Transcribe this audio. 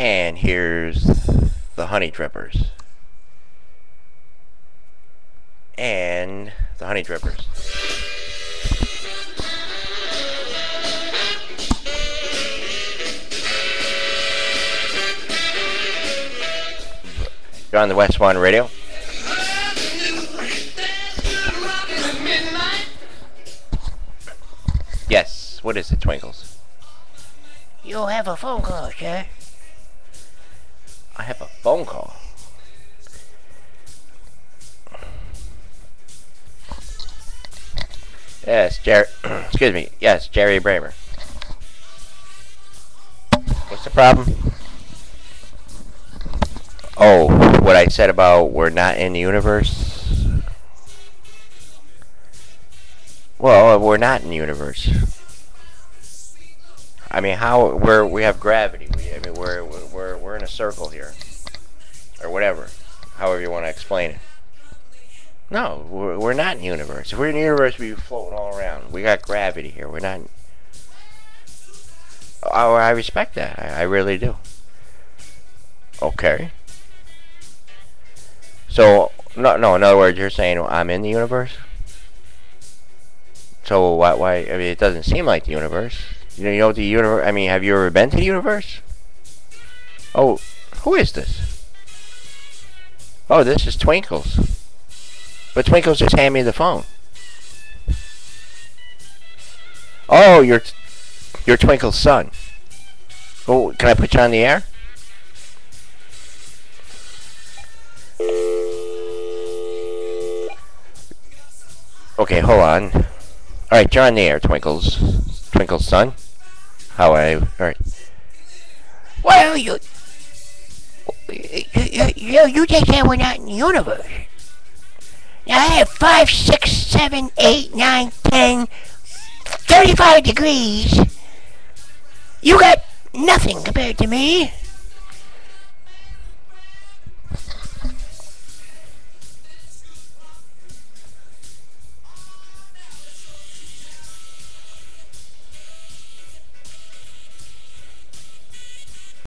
And here's the honey drippers. And the honey drippers. You're on the West One Radio. Yes. What is it, Twinkles? You have a phone call, sir. I have a phone call. Yes, Jerry. excuse me. Yes, Jerry Bramer. What's the problem? Oh, what I said about we're not in the universe? Well, uh, we're not in the universe. I mean, how we're we have gravity. We, I mean, we're we're we're in a circle here, or whatever, however you want to explain it. No, we're, we're not in the universe. If we're in the universe, we'd be floating all around. We got gravity here. We're not. Oh, I respect that. I, I really do. Okay. So, no, no. In other words, you're saying I'm in the universe. So why? Why? I mean, it doesn't seem like the universe. You know, you know the universe. I mean, have you ever been to the universe? Oh, who is this? Oh, this is Twinkles. But Twinkles just handed me the phone. Oh, you're you're Twinkle's son. Oh, can I put you on the air? Okay, hold on. All right, you're on the air, Twinkles. Twinkle's son. How I? All right. Well, you, you, you, you just said we're not in the universe. Now I have five, six, seven, eight, nine, ten, thirty-five degrees. You got nothing compared to me.